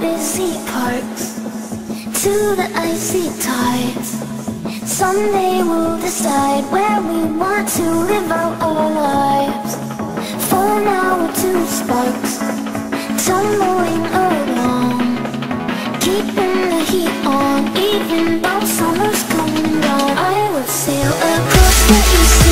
busy parks to the icy tides. Someday we'll decide where we want to live out our lives. For now two sparks, tumbling what you say